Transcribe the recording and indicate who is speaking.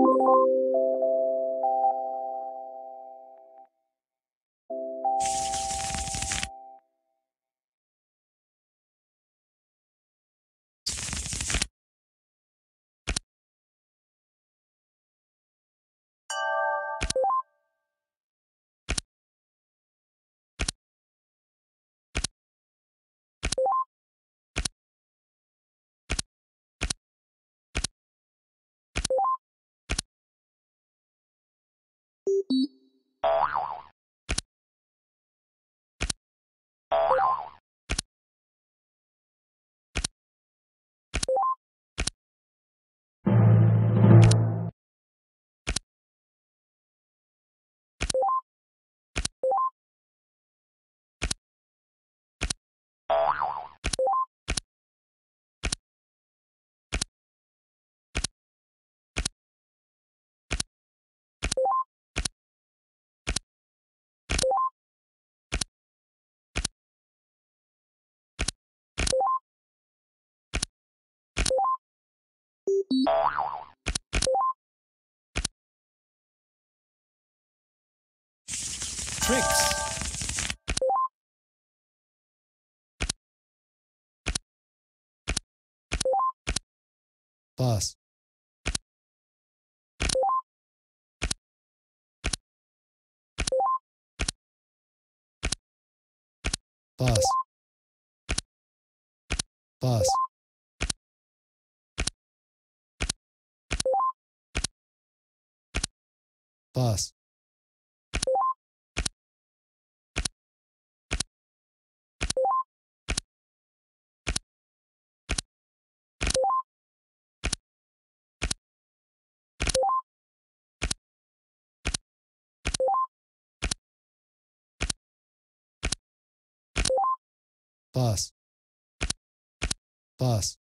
Speaker 1: you tricks. Pass. Pass. Pass. Pass. Pass. Pass.